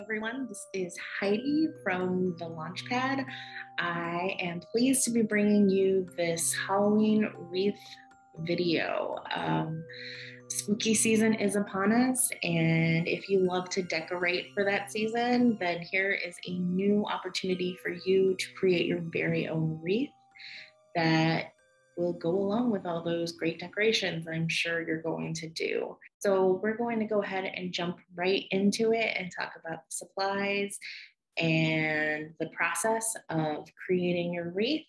everyone. This is Heidi from the Launchpad. I am pleased to be bringing you this Halloween wreath video. Um, spooky season is upon us, and if you love to decorate for that season, then here is a new opportunity for you to create your very own wreath that will go along with all those great decorations I'm sure you're going to do. So we're going to go ahead and jump right into it and talk about the supplies and the process of creating your wreath.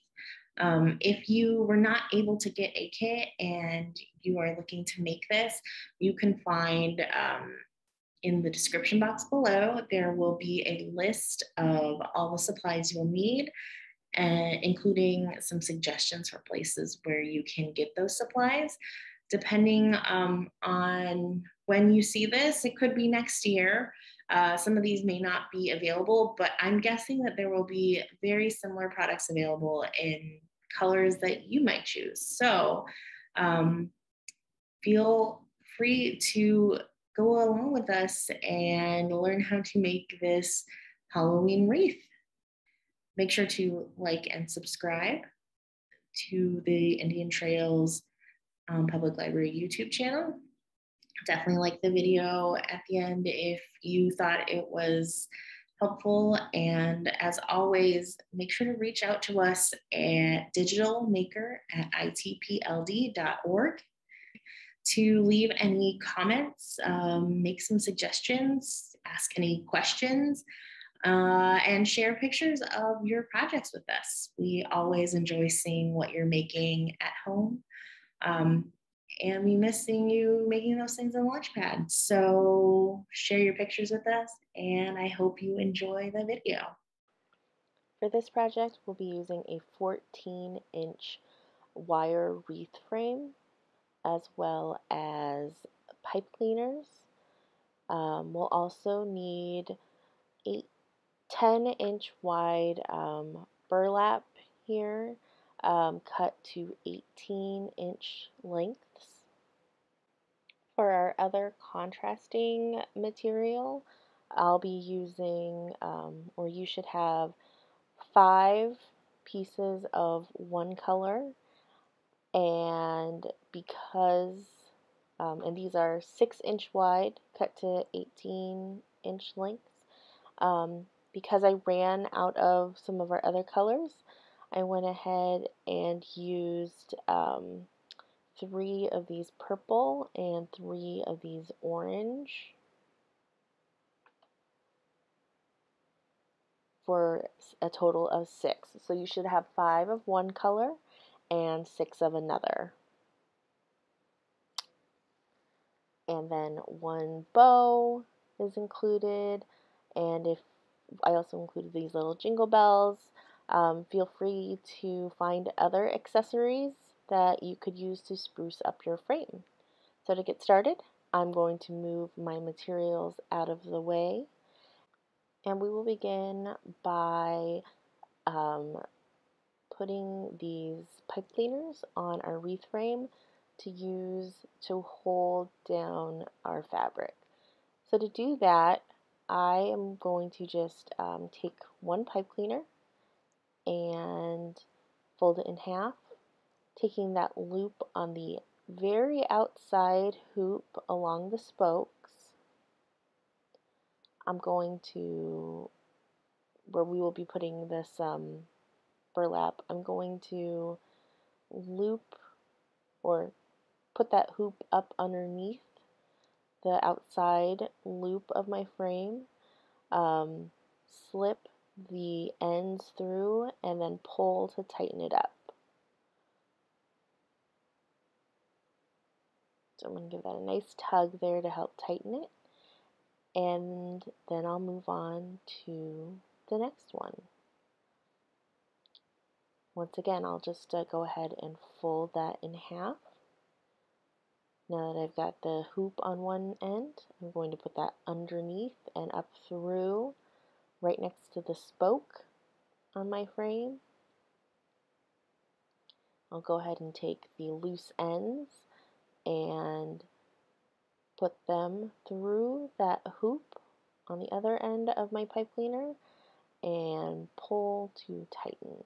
Um, if you were not able to get a kit and you are looking to make this, you can find um, in the description box below, there will be a list of all the supplies you'll need and including some suggestions for places where you can get those supplies. Depending um, on when you see this, it could be next year. Uh, some of these may not be available, but I'm guessing that there will be very similar products available in colors that you might choose. So um, feel free to go along with us and learn how to make this Halloween wreath. Make sure to like and subscribe to the Indian Trails um, Public Library YouTube channel. Definitely like the video at the end if you thought it was helpful. And as always, make sure to reach out to us at digitalmaker at itpld.org to leave any comments, um, make some suggestions, ask any questions uh, and share pictures of your projects with us. We always enjoy seeing what you're making at home. Um, and we miss seeing you making those things on Launchpad. So share your pictures with us, and I hope you enjoy the video. For this project, we'll be using a 14 inch wire wreath frame as well as pipe cleaners. Um, we'll also need eight 10 inch wide um, burlap here um, cut to 18 inch lengths. For our other contrasting material, I'll be using, um, or you should have, five pieces of one color. And because, um, and these are 6 inch wide, cut to 18 inch lengths, um, because I ran out of some of our other colors, I went ahead and used um, three of these purple and three of these orange for a total of six. So you should have five of one color and six of another. And then one bow is included. And if I also included these little jingle bells. Um, feel free to find other accessories that you could use to spruce up your frame. So to get started, I'm going to move my materials out of the way and we will begin by um, putting these pipe cleaners on our wreath frame to use to hold down our fabric. So to do that, I am going to just um, take one pipe cleaner and fold it in half, taking that loop on the very outside hoop along the spokes. I'm going to, where we will be putting this um, burlap, I'm going to loop or put that hoop up underneath the outside loop of my frame, um, slip the ends through, and then pull to tighten it up. So I'm going to give that a nice tug there to help tighten it. And then I'll move on to the next one. Once again, I'll just uh, go ahead and fold that in half. Now that I've got the hoop on one end, I'm going to put that underneath and up through right next to the spoke on my frame. I'll go ahead and take the loose ends and put them through that hoop on the other end of my pipe cleaner and pull to tighten.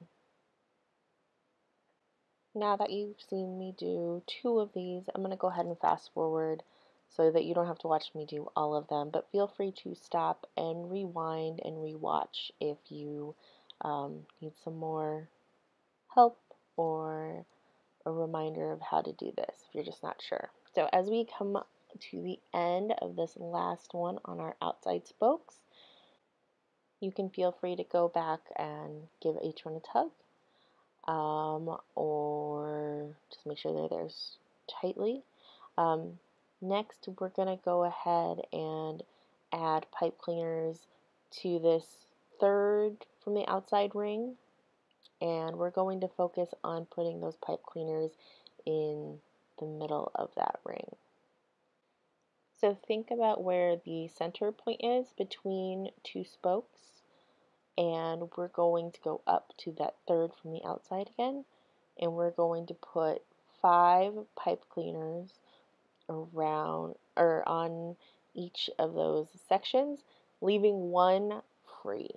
Now that you've seen me do two of these, I'm going to go ahead and fast forward so that you don't have to watch me do all of them, but feel free to stop and rewind and rewatch if you um, need some more help or a reminder of how to do this if you're just not sure. So as we come to the end of this last one on our outside spokes, you can feel free to go back and give each one a tug um, or just make sure they're there tightly. Um, next, we're going to go ahead and add pipe cleaners to this third from the outside ring and we're going to focus on putting those pipe cleaners in the middle of that ring. So think about where the center point is between two spokes and we're going to go up to that third from the outside again. And we're going to put five pipe cleaners around or on each of those sections leaving one free.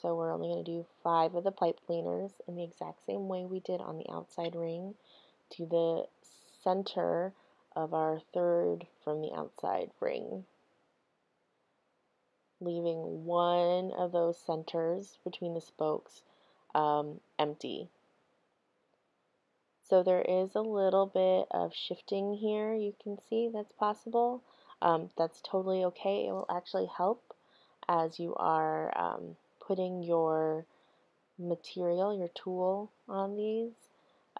So we're only going to do five of the pipe cleaners in the exact same way we did on the outside ring to the center of our third from the outside ring leaving one of those centers between the spokes um, empty. So there is a little bit of shifting here you can see that's possible. Um, that's totally okay. It will actually help as you are um, putting your material, your tulle on these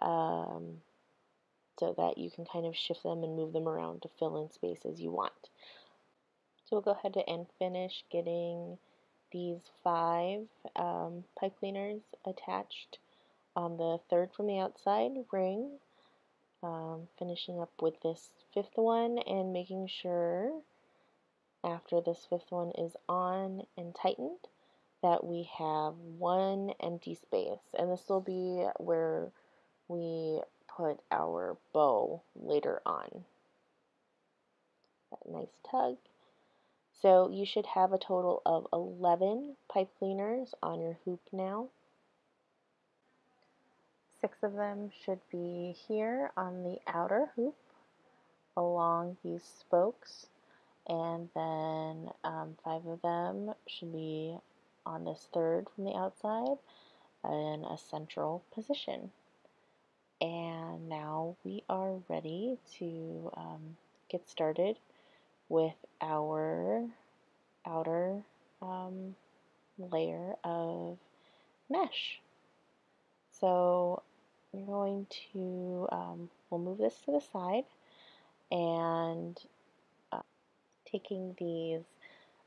um, so that you can kind of shift them and move them around to fill in spaces you want. So we'll go ahead and finish getting these five um, pipe cleaners attached on the third from the outside ring. Um, finishing up with this fifth one and making sure after this fifth one is on and tightened that we have one empty space and this will be where we put our bow later on. That nice tug. So you should have a total of 11 pipe cleaners on your hoop now. Six of them should be here on the outer hoop along these spokes and then um, five of them should be on this third from the outside in a central position. And now we are ready to um, get started with our outer um, layer of mesh. So we're going to, um, we'll move this to the side and uh, taking these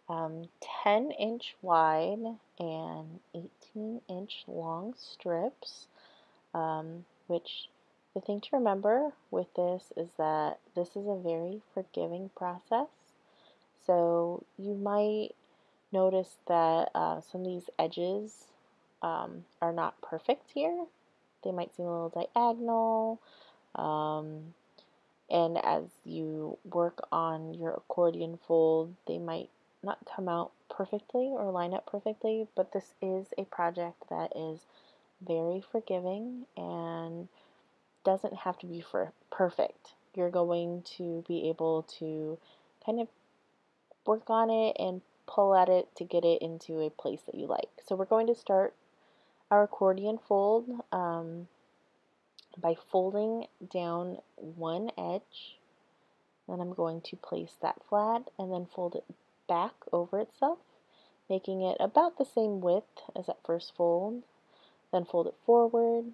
um, 10 inch wide and 18 inch long strips, um, which the thing to remember with this is that this is a very forgiving process. So you might notice that uh, some of these edges um, are not perfect here. They might seem a little diagonal. Um, and as you work on your accordion fold, they might not come out perfectly or line up perfectly, but this is a project that is very forgiving and doesn't have to be for perfect. You're going to be able to kind of work on it and pull at it to get it into a place that you like. So we're going to start our accordion fold um, by folding down one edge. Then I'm going to place that flat and then fold it back over itself, making it about the same width as that first fold. Then fold it forward,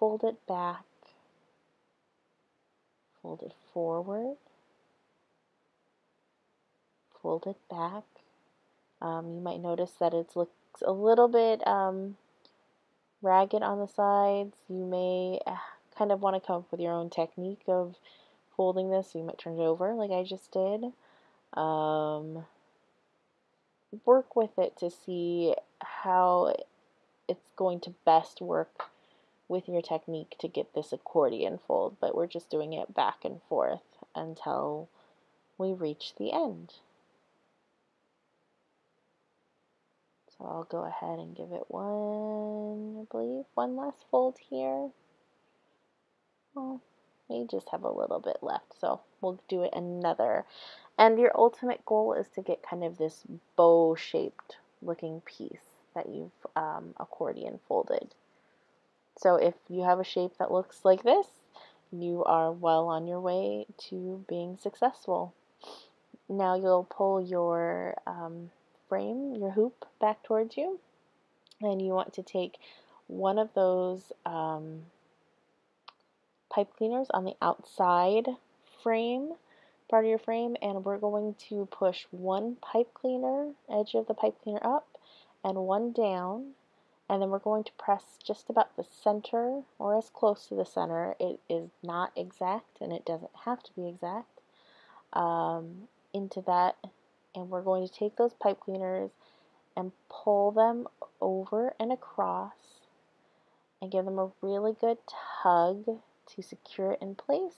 fold it back, fold it forward, fold it back. Um, you might notice that it looks a little bit um, ragged on the sides. You may uh, kind of want to come up with your own technique of folding this. You might turn it over like I just did. Um, work with it to see how it's going to best work with your technique to get this accordion fold, but we're just doing it back and forth until we reach the end. So I'll go ahead and give it one, I believe, one last fold here. Well, we just have a little bit left, so we'll do it another. And your ultimate goal is to get kind of this bow-shaped looking piece that you've um, accordion folded. So if you have a shape that looks like this, you are well on your way to being successful. Now you'll pull your um, frame, your hoop, back towards you, and you want to take one of those um, pipe cleaners on the outside frame, part of your frame, and we're going to push one pipe cleaner, edge of the pipe cleaner up, and one down, and then we're going to press just about the center or as close to the center. It is not exact and it doesn't have to be exact um, into that and we're going to take those pipe cleaners and pull them over and across and give them a really good tug to secure it in place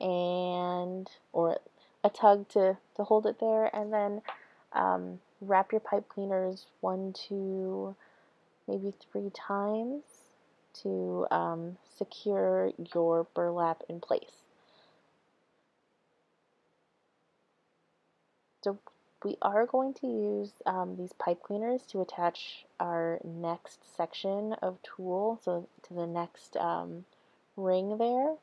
and or a tug to, to hold it there and then um, wrap your pipe cleaners one, two, maybe three times to um, secure your burlap in place. So we are going to use um, these pipe cleaners to attach our next section of tulle, so to the next um, ring there.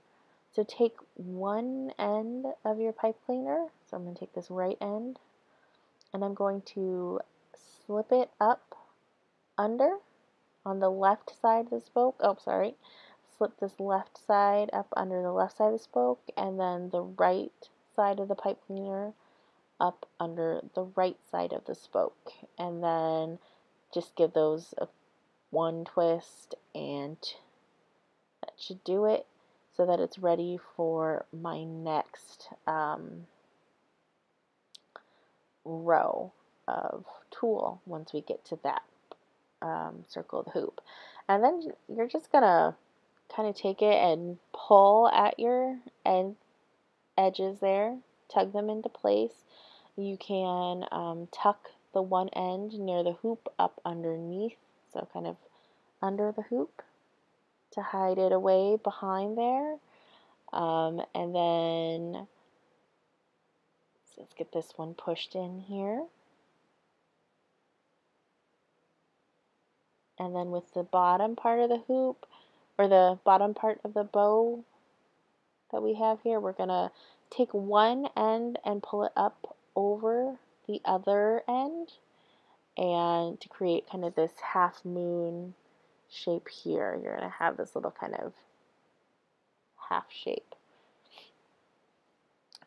So take one end of your pipe cleaner, so I'm going to take this right end, and I'm going to slip it up under on the left side of the spoke. Oh, sorry. Slip this left side up under the left side of the spoke and then the right side of the pipe cleaner up under the right side of the spoke. And then just give those a one twist and that should do it so that it's ready for my next um, row of tulle once we get to that um, circle the hoop. And then you're just gonna kind of take it and pull at your ed edges there, tug them into place. You can um, tuck the one end near the hoop up underneath, so kind of under the hoop to hide it away behind there. Um, and then so let's get this one pushed in here. And then with the bottom part of the hoop or the bottom part of the bow that we have here we're gonna take one end and pull it up over the other end and to create kind of this half moon shape here you're gonna have this little kind of half shape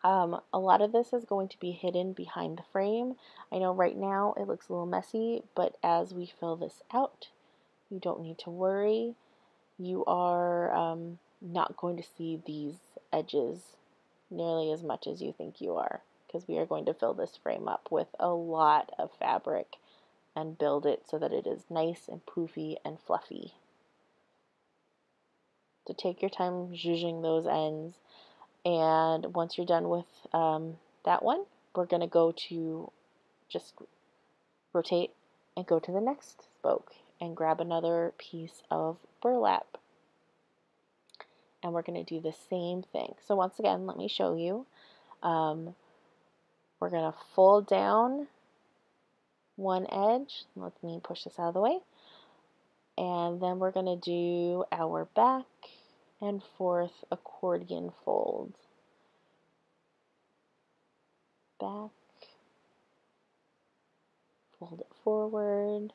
um, a lot of this is going to be hidden behind the frame. I know right now it looks a little messy, but as we fill this out, you don't need to worry. You are um, not going to see these edges nearly as much as you think you are because we are going to fill this frame up with a lot of fabric and build it so that it is nice and poofy and fluffy. So take your time zhuzhing those ends and once you're done with um, that one, we're going to go to just rotate and go to the next spoke and grab another piece of burlap. And we're going to do the same thing. So once again, let me show you. Um, we're going to fold down one edge. Let me push this out of the way. And then we're going to do our back and forth accordion fold. Back, fold it forward,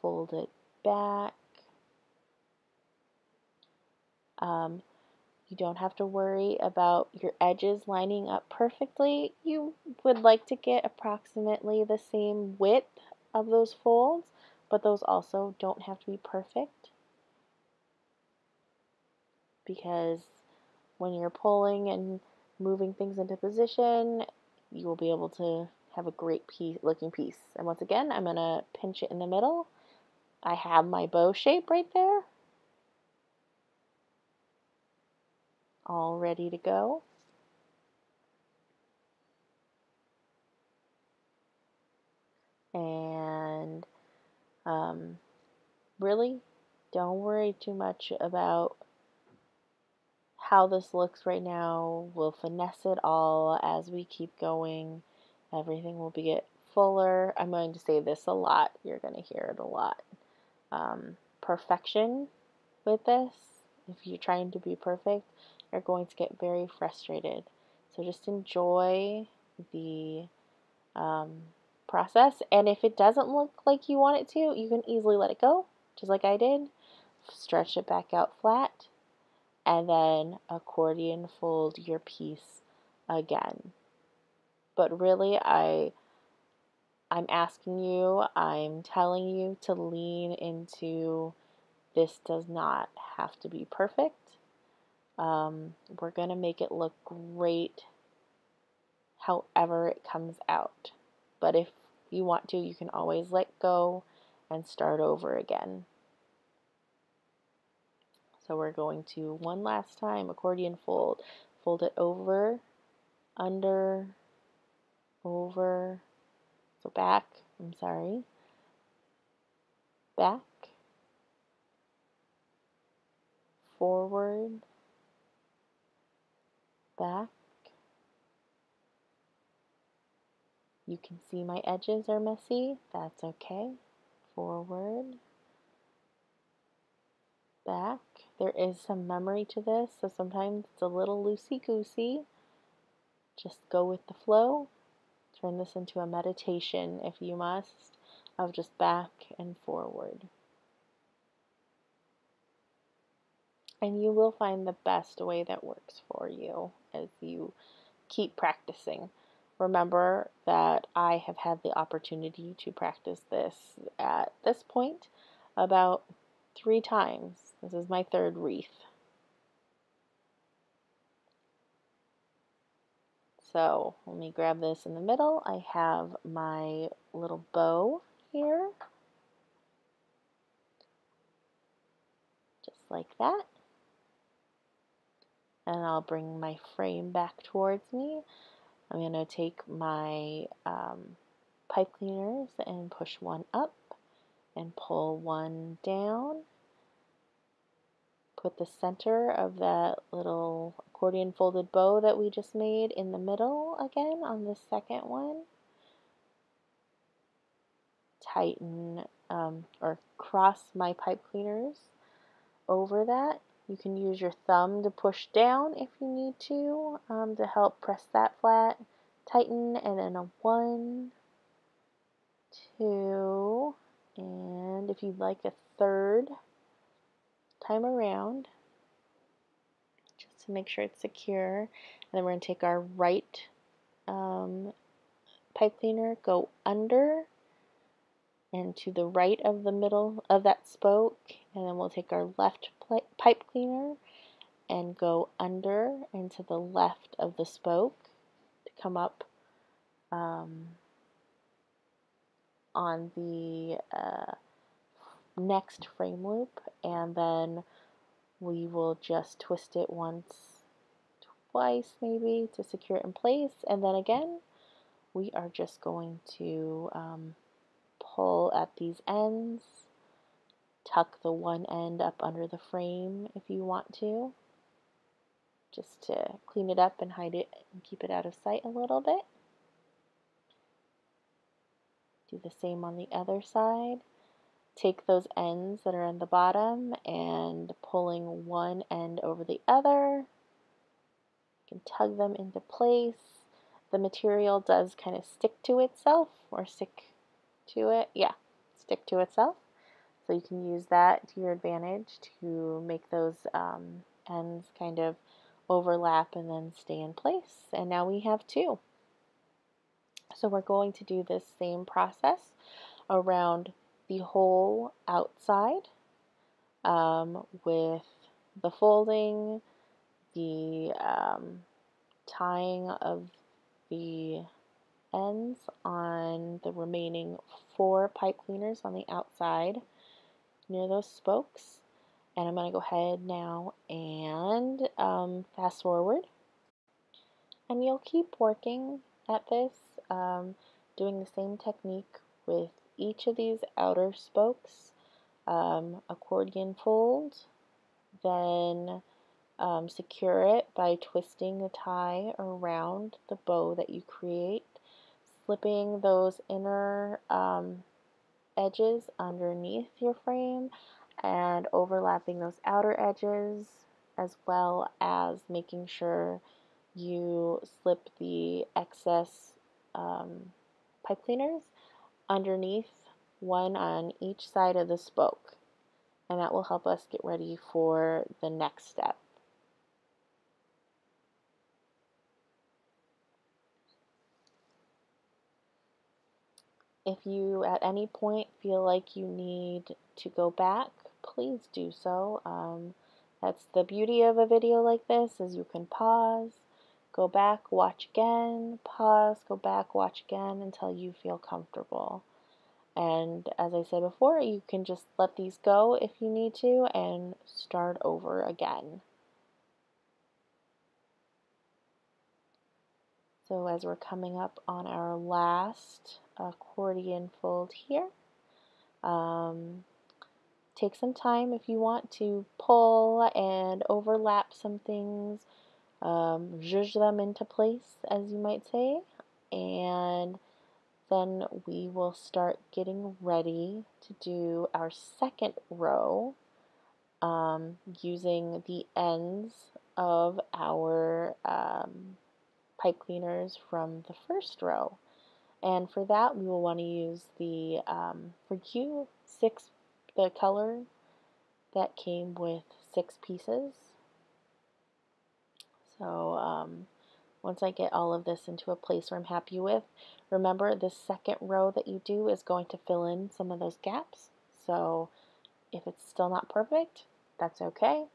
fold it back. Um, you don't have to worry about your edges lining up perfectly. You would like to get approximately the same width of those folds, but those also don't have to be perfect because when you're pulling and moving things into position, you will be able to have a great piece, looking piece. And once again, I'm going to pinch it in the middle I have my bow shape right there. All ready to go. And um, really, don't worry too much about how this looks right now. We'll finesse it all as we keep going. Everything will be get fuller. I'm going to say this a lot. You're going to hear it a lot. Um, perfection with this, if you're trying to be perfect, you're going to get very frustrated. So just enjoy the um, process. And if it doesn't look like you want it to, you can easily let it go, just like I did. Stretch it back out flat, and then accordion fold your piece again. But really, I I'm asking you, I'm telling you to lean into this does not have to be perfect. Um, we're going to make it look great however it comes out. But if you want to, you can always let go and start over again. So we're going to one last time accordion fold. Fold it over, under, over, so back, I'm sorry, back, forward, back. You can see my edges are messy, that's okay. Forward, back. There is some memory to this, so sometimes it's a little loosey-goosey. Just go with the flow. Turn this into a meditation if you must, of just back and forward. And you will find the best way that works for you as you keep practicing. Remember that I have had the opportunity to practice this at this point about three times. This is my third wreath. So let me grab this in the middle. I have my little bow here. Just like that. And I'll bring my frame back towards me. I'm going to take my um, pipe cleaners and push one up and pull one down. Put the center of that little accordion folded bow that we just made in the middle again on the second one. Tighten um, or cross my pipe cleaners over that. You can use your thumb to push down if you need to um, to help press that flat. Tighten and then a one, two, and if you'd like a third time around, make sure it's secure. And then we're going to take our right um, pipe cleaner, go under and to the right of the middle of that spoke. And then we'll take our left pipe cleaner and go under and to the left of the spoke to come up um, on the uh, next frame loop and then we will just twist it once, twice maybe to secure it in place. And then again, we are just going to um, pull at these ends, tuck the one end up under the frame if you want to, just to clean it up and hide it and keep it out of sight a little bit. Do the same on the other side take those ends that are in the bottom and pulling one end over the other. You can tug them into place. The material does kind of stick to itself or stick to it. Yeah, stick to itself. So you can use that to your advantage to make those um, ends kind of overlap and then stay in place. And now we have two. So we're going to do this same process around the whole outside um, with the folding, the um, tying of the ends on the remaining four pipe cleaners on the outside near those spokes. And I'm going to go ahead now and um, fast forward. And you'll keep working at this, um, doing the same technique with each of these outer spokes, um, accordion fold, then um, secure it by twisting the tie around the bow that you create, slipping those inner um, edges underneath your frame and overlapping those outer edges as well as making sure you slip the excess um, pipe cleaners underneath one on each side of the spoke and that will help us get ready for the next step. If you at any point feel like you need to go back, please do so. Um, that's the beauty of a video like this is you can pause, go back, watch again, pause, go back, watch again until you feel comfortable. And as I said before, you can just let these go if you need to and start over again. So as we're coming up on our last accordion fold here, um, take some time if you want to pull and overlap some things, um, zhuzh them into place, as you might say, and then we will start getting ready to do our second row um, using the ends of our um, pipe cleaners from the first row. And for that, we will want to use the, um, for Q6, the color that came with six pieces. So um, once I get all of this into a place where I'm happy with, remember the second row that you do is going to fill in some of those gaps. So if it's still not perfect, that's okay.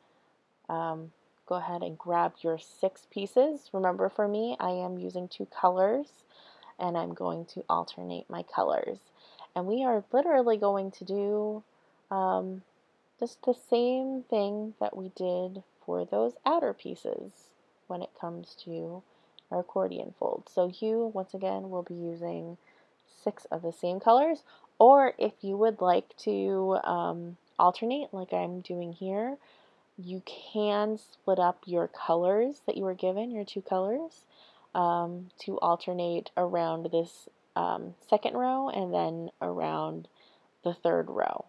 Um, go ahead and grab your six pieces. Remember for me, I am using two colors and I'm going to alternate my colors. And we are literally going to do um, just the same thing that we did for those outer pieces when it comes to our accordion fold. So you, once again, will be using six of the same colors, or if you would like to um, alternate like I'm doing here, you can split up your colors that you were given, your two colors, um, to alternate around this um, second row and then around the third row.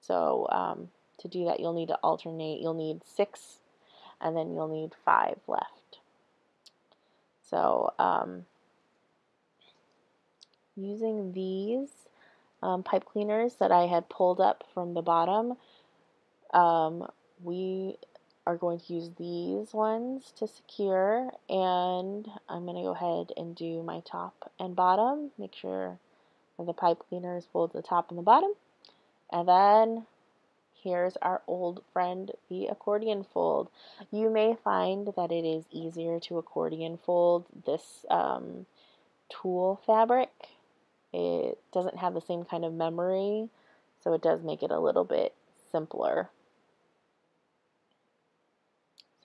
So um, to do that, you'll need to alternate. You'll need six, and then you'll need five left. So um, using these um, pipe cleaners that I had pulled up from the bottom, um, we are going to use these ones to secure and I'm going to go ahead and do my top and bottom make sure the pipe cleaners both the top and the bottom and then here's our old friend the accordion fold. You may find that it is easier to accordion fold this um, tulle fabric. It doesn't have the same kind of memory so it does make it a little bit simpler.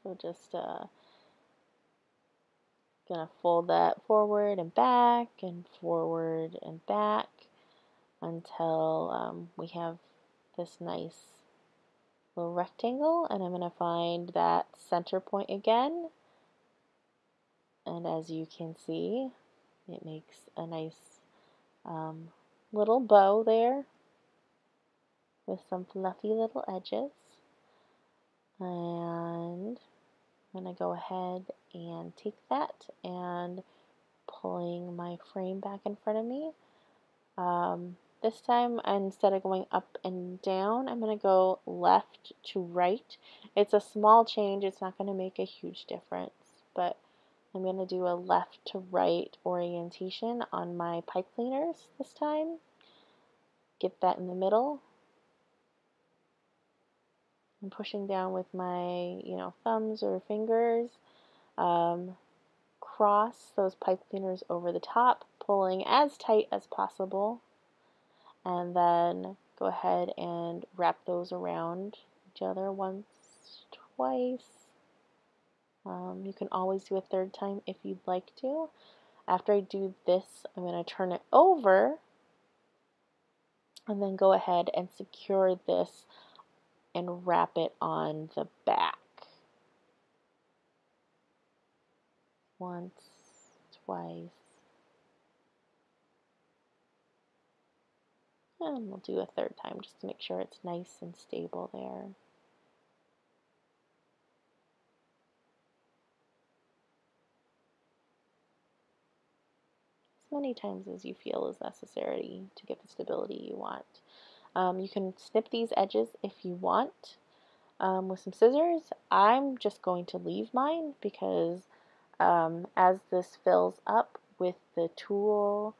So just uh, gonna fold that forward and back and forward and back until um, we have this nice little rectangle and I'm going to find that center point again and as you can see it makes a nice um, little bow there with some fluffy little edges and I'm going to go ahead and take that and pulling my frame back in front of me. Um, this time, instead of going up and down, I'm going to go left to right. It's a small change. It's not going to make a huge difference, but I'm going to do a left to right orientation on my pipe cleaners this time. Get that in the middle I'm pushing down with my, you know, thumbs or fingers. Um, cross those pipe cleaners over the top, pulling as tight as possible. And then go ahead and wrap those around each other once, twice. Um, you can always do a third time if you'd like to. After I do this, I'm going to turn it over and then go ahead and secure this and wrap it on the back. Once, twice, and we'll do a third time just to make sure it's nice and stable there. As many times as you feel is necessary to get the stability you want. Um, you can snip these edges if you want um, with some scissors. I'm just going to leave mine because um, as this fills up with the tulle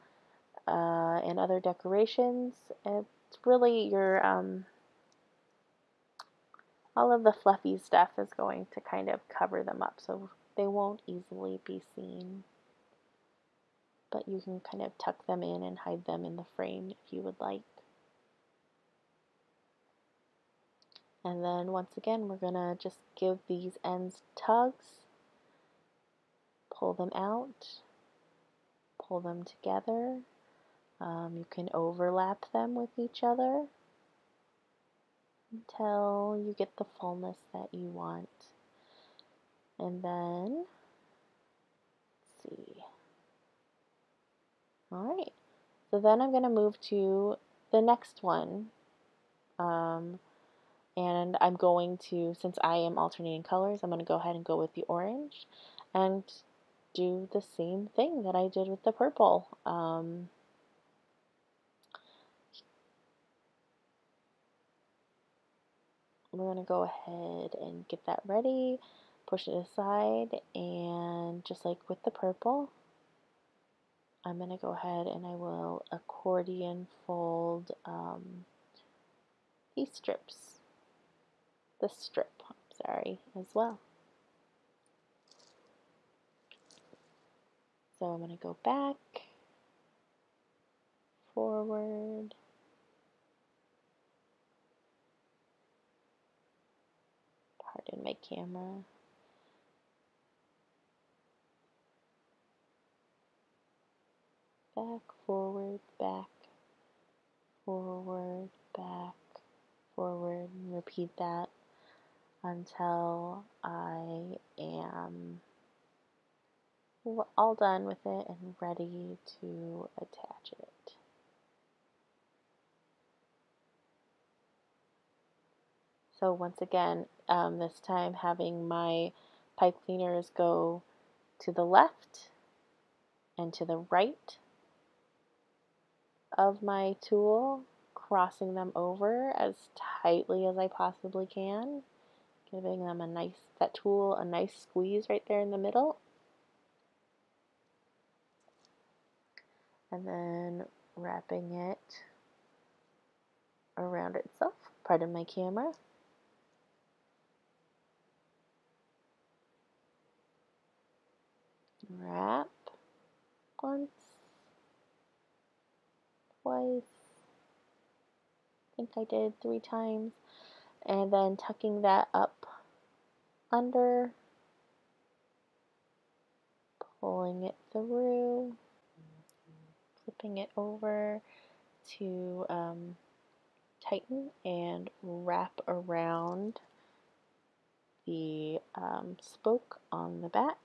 uh, and other decorations, it's really your um, all of the fluffy stuff is going to kind of cover them up so they won't easily be seen. But you can kind of tuck them in and hide them in the frame if you would like. And then once again, we're going to just give these ends tugs, pull them out, pull them together. Um, you can overlap them with each other until you get the fullness that you want. And then, see. All right. So then I'm going to move to the next one. Um, and I'm going to, since I am alternating colors, I'm going to go ahead and go with the orange and do the same thing that I did with the purple. Um, we're going to go ahead and get that ready, push it aside, and just like with the purple, I'm going to go ahead and I will accordion fold um, these strips the strip, I'm sorry, as well. So I'm going to go back, forward, pardon my camera. Back, forward, back, forward, back, forward, and repeat that until I am all done with it and ready to attach it. So once again, um, this time having my pipe cleaners go to the left and to the right of my tulle, crossing them over as tightly as I possibly can giving them a nice, that tulle a nice squeeze right there in the middle. And then wrapping it around itself. Pardon my camera. Wrap once, twice, I think I did three times. And then tucking that up under, pulling it through, flipping it over to um, tighten and wrap around the um, spoke on the back.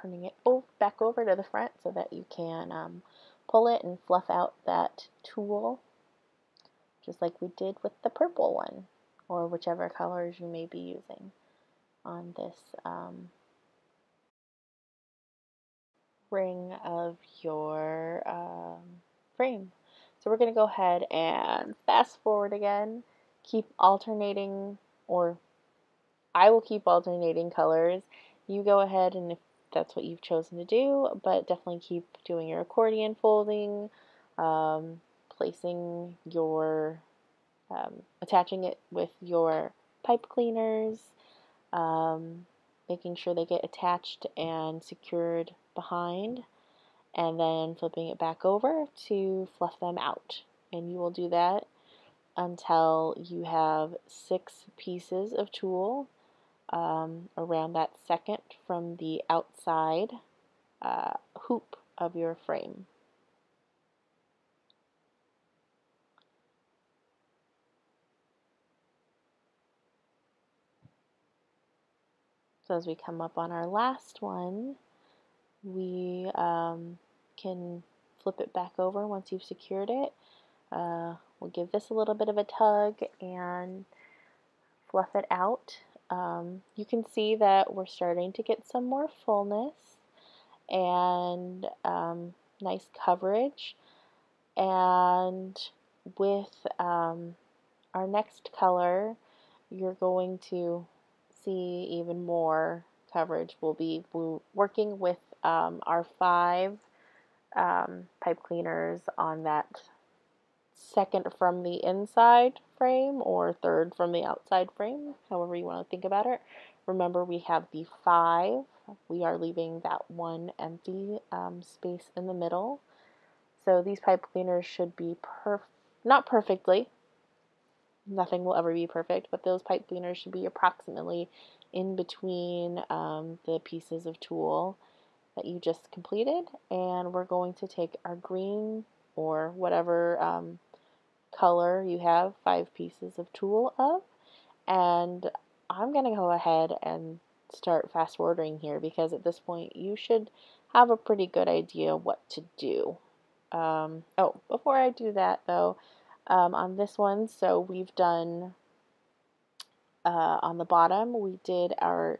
Turning it back over to the front so that you can um, pull it and fluff out that tulle just like we did with the purple one or whichever colors you may be using on this um, ring of your um, frame. So we're going to go ahead and fast forward again, keep alternating, or I will keep alternating colors. You go ahead and if that's what you've chosen to do, but definitely keep doing your accordion folding, um, placing your, um, attaching it with your pipe cleaners, um, making sure they get attached and secured behind, and then flipping it back over to fluff them out. And you will do that until you have six pieces of tulle um, around that second from the outside uh, hoop of your frame. So as we come up on our last one, we um, can flip it back over once you've secured it. Uh, we'll give this a little bit of a tug and fluff it out. Um, you can see that we're starting to get some more fullness and um, nice coverage. And with um, our next color, you're going to see even more coverage. We'll be working with um, our five um, pipe cleaners on that second from the inside frame or third from the outside frame, however you want to think about it. Remember, we have the five. We are leaving that one empty um, space in the middle. So these pipe cleaners should be perf not perfectly, nothing will ever be perfect, but those pipe cleaners should be approximately in between um, the pieces of tulle that you just completed. And we're going to take our green or whatever um, color you have five pieces of tulle of. And I'm going to go ahead and start fast forwarding here because at this point you should have a pretty good idea what to do. Um, oh, before I do that though, um, on this one. So we've done uh, on the bottom, we did our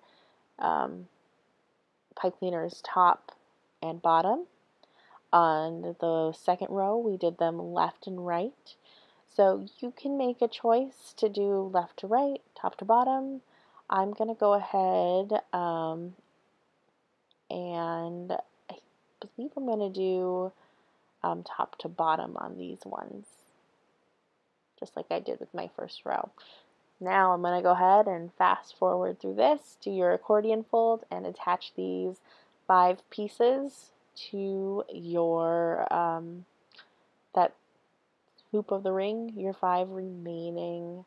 um, pipe cleaners top and bottom. On the second row, we did them left and right. So you can make a choice to do left to right, top to bottom. I'm going to go ahead um, and I believe I'm going to do um, top to bottom on these ones just like I did with my first row. Now I'm going to go ahead and fast forward through this, do your accordion fold, and attach these five pieces to your, um, that hoop of the ring, your five remaining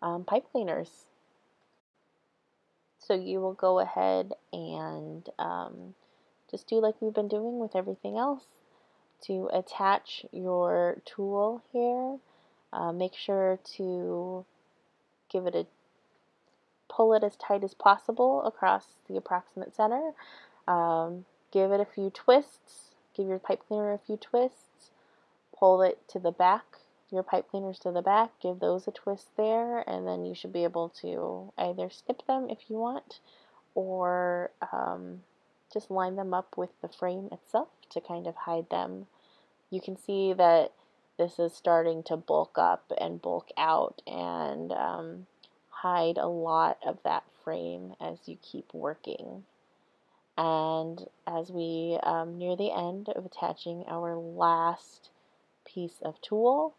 um, pipe cleaners. So you will go ahead and um, just do like we've been doing with everything else to attach your tulle here uh, make sure to give it a pull it as tight as possible across the approximate center. Um, give it a few twists. Give your pipe cleaner a few twists. Pull it to the back. Your pipe cleaners to the back. Give those a twist there, and then you should be able to either snip them if you want, or um, just line them up with the frame itself to kind of hide them. You can see that this is starting to bulk up and bulk out and um, hide a lot of that frame as you keep working. And as we um, near the end of attaching our last piece of tulle,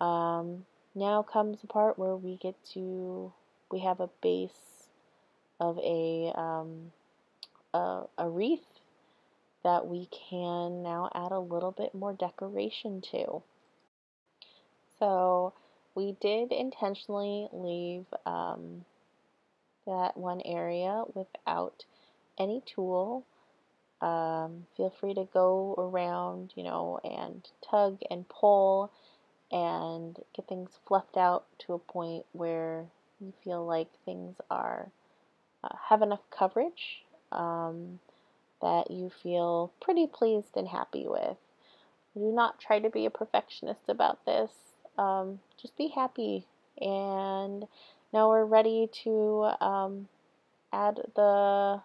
um, now comes the part where we get to, we have a base of a, um, a, a wreath that we can now add a little bit more decoration to. So we did intentionally leave um, that one area without any tulle. Um, feel free to go around, you know, and tug and pull and get things fluffed out to a point where you feel like things are uh, have enough coverage um, that you feel pretty pleased and happy with. Do not try to be a perfectionist about this um, just be happy. And now we're ready to um, add the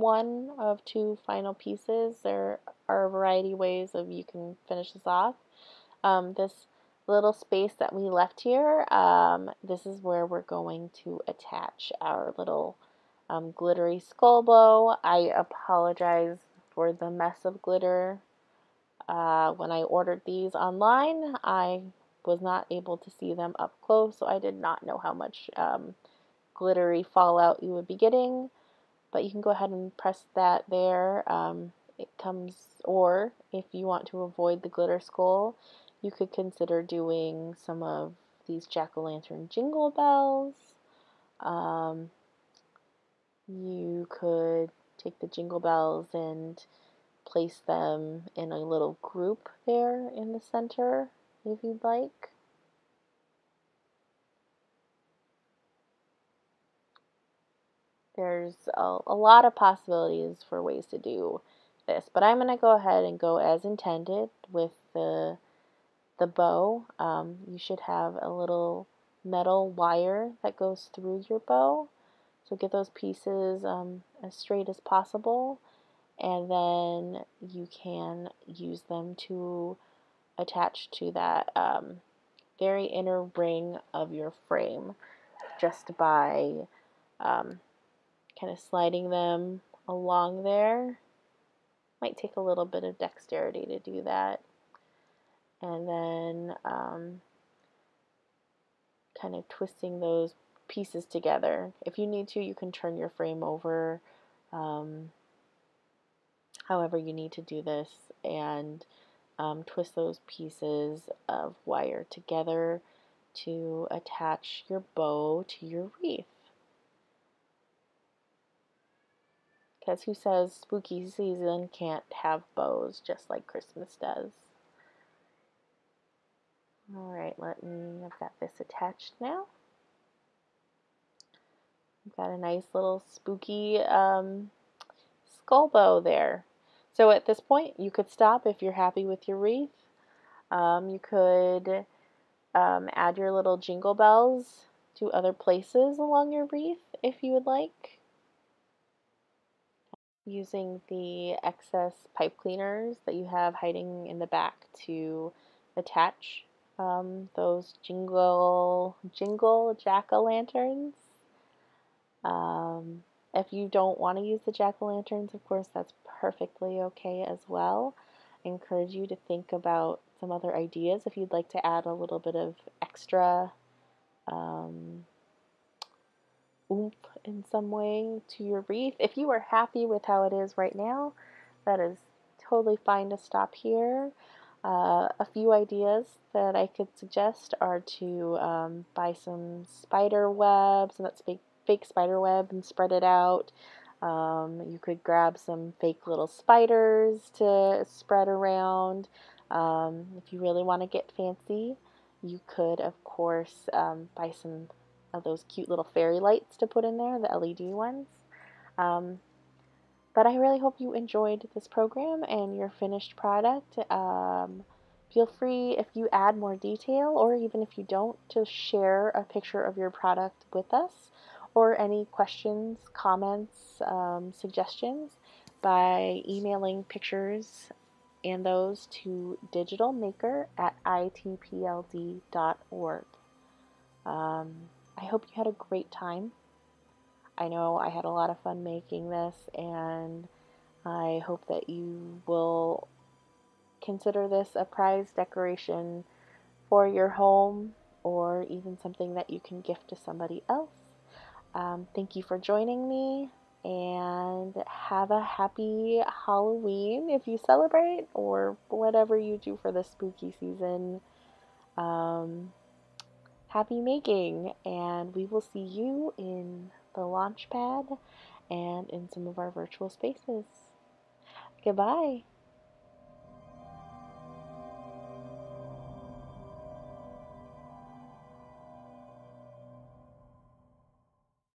one of two final pieces. There are a variety of ways of you can finish this off. Um, this little space that we left here, um, this is where we're going to attach our little um, glittery skull bow. I apologize for the mess of glitter uh, when I ordered these online, I was not able to see them up close, so I did not know how much um, glittery fallout you would be getting. But you can go ahead and press that there. Um, it comes, or if you want to avoid the glitter skull, you could consider doing some of these jack-o'-lantern jingle bells. Um, you could take the jingle bells and place them in a little group there in the center if you'd like. There's a, a lot of possibilities for ways to do this, but I'm going to go ahead and go as intended with the the bow. Um, you should have a little metal wire that goes through your bow. So get those pieces um, as straight as possible and then you can use them to attach to that um, very inner ring of your frame just by um, kind of sliding them along there. Might take a little bit of dexterity to do that. And then um, kind of twisting those pieces together. If you need to, you can turn your frame over um, however you need to do this and um, twist those pieces of wire together to attach your bow to your wreath. Because who says spooky season can't have bows just like Christmas does? Alright, let me, I've got this attached now. I've got a nice little spooky um, skull bow there. So at this point, you could stop if you're happy with your wreath. Um, you could um, add your little jingle bells to other places along your wreath if you would like. Using the excess pipe cleaners that you have hiding in the back to attach um, those jingle jingle jack-o'-lanterns. Um, if you don't want to use the jack-o'-lanterns, of course, that's perfectly okay as well. I encourage you to think about some other ideas if you'd like to add a little bit of extra um, oomph in some way to your wreath. If you are happy with how it is right now, that is totally fine to stop here. Uh, a few ideas that I could suggest are to um, buy some spider webs, and that's fake, fake spider web, and spread it out. Um, you could grab some fake little spiders to spread around. Um, if you really want to get fancy, you could, of course, um, buy some of those cute little fairy lights to put in there, the LED ones. Um, but I really hope you enjoyed this program and your finished product. Um, feel free, if you add more detail or even if you don't, to share a picture of your product with us or any questions, comments, um, suggestions by emailing pictures and those to digitalmaker at itpld.org. Um, I hope you had a great time. I know I had a lot of fun making this, and I hope that you will consider this a prize decoration for your home or even something that you can gift to somebody else. Um, thank you for joining me and have a happy Halloween if you celebrate or whatever you do for the spooky season. Um, happy making, and we will see you in the LaunchPad and in some of our virtual spaces. Goodbye.